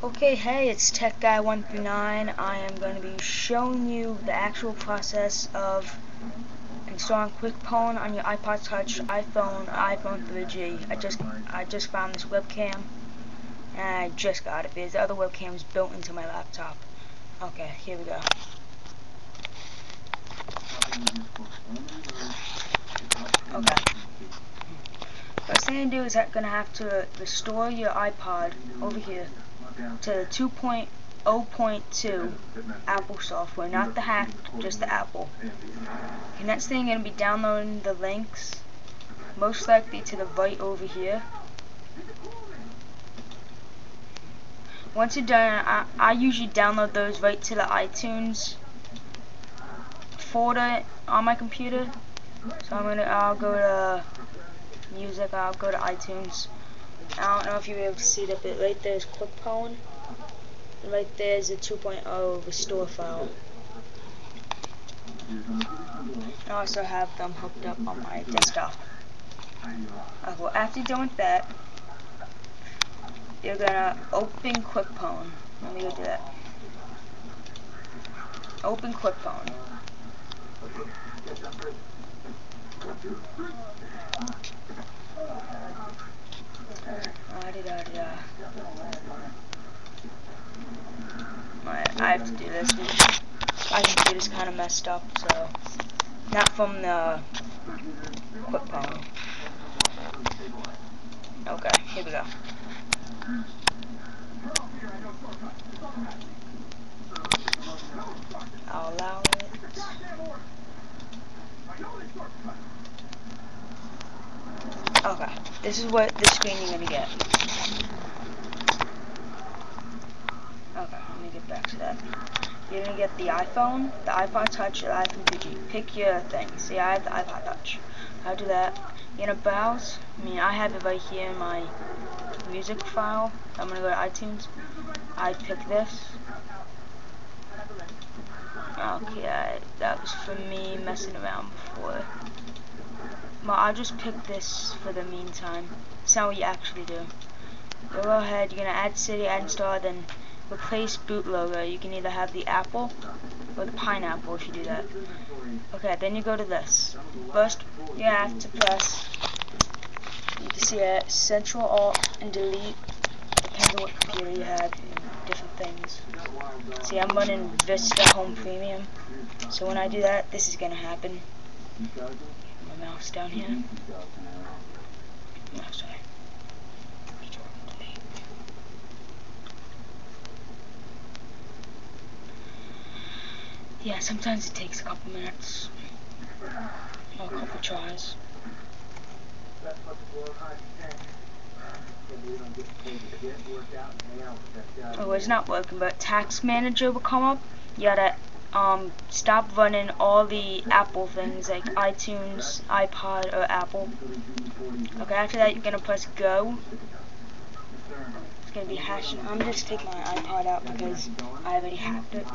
Okay, hey, it's Tech Guy 139. I am going to be showing you the actual process of installing QuickPwn on your iPod Touch, iPhone, iPhone 3G. I just I just found this webcam, and I just got it because the other webcam is built into my laptop. Okay, here we go. Okay. First thing to do is I'm gonna have to restore your iPod over here to 2.0.2 Apple software, not the hack, just the Apple. The next thing you're going to be downloading the links, most likely to the right over here. Once you're done, I, I usually download those right to the iTunes folder on my computer. So I'm gonna, I'll go to music, I'll go to iTunes. I don't know if you're able to see that, but right there is QuickPwn. And right there is a 2.0 restore file. I also have them hooked up on my desktop. Well, after you're done with that, you're gonna open Quick QuickPwn. Let me go do that. Open Quick QuickPwn. I have to do this. My computer's kind of messed up, so not from the QuickPwn. Okay, here we go. I'll allow it. Okay, this is what the screen you're gonna get. Back to that. You're gonna get the iPhone, the iPod Touch, the iPhone 2G. Pick your thing. See, I have the iPod Touch. How do that? You're gonna browse. I mean, I have it right here in my music file. I'm gonna go to iTunes. I pick this. Okay, that was for me messing around before. Well, I'll just pick this for the meantime. It's not what you actually do. Go ahead, you're gonna add Cydia, add install, then replace boot logo. You can either have the apple or the pineapple if you do that. Okay, then you go to this. First, you have to press, you can see it, Control Alt and Delete. Depends on what computer you have different things. See, I'm running Vista Home Premium. So when I do that, this is going to happen. My mouse down here. Oh, sorry. Yeah, sometimes it takes a couple minutes. Or a couple tries. Oh, it's not working, but Task Manager will come up. You gotta um, stop running all the Apple things like iTunes, iPod, or Apple. Okay, after that you're gonna press Go. It's gonna be hashing. I'm just taking my iPod out because I already hacked it.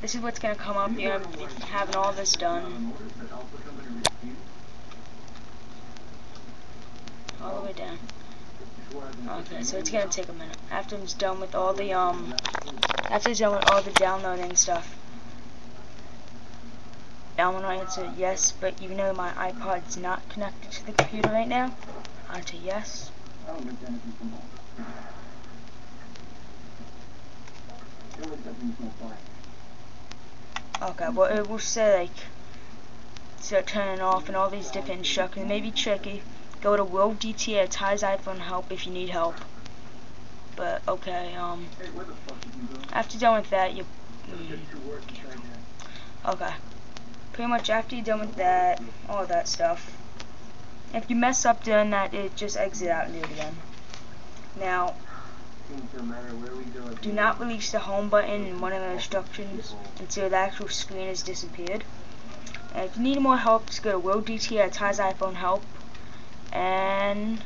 This is what's going to come up. You're having all this done. All the way down. Okay, so it's going to take a minute. After it's done with all the, um, after it's done with all the downloading stuff. Now going to answer yes, but even though my iPod's not connected to the computer right now, I'll answer yes. Okay, well it will say like start turning off and all these different instructions. It may be tricky. Go to World DTA Ties iPhone help if you need help. But okay, um after done with that you mm, Okay. Pretty much after you're done with that, all that stuff. If you mess up doing that, it just exit out and do it again. Now do not release the home button in one of the instructions until the actual screen has disappeared. And if you need more help, just go to World DT at Ty's iPhone Help. And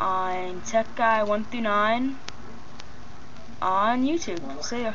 I'm Tech Guy 1 through 9 on YouTube. See ya.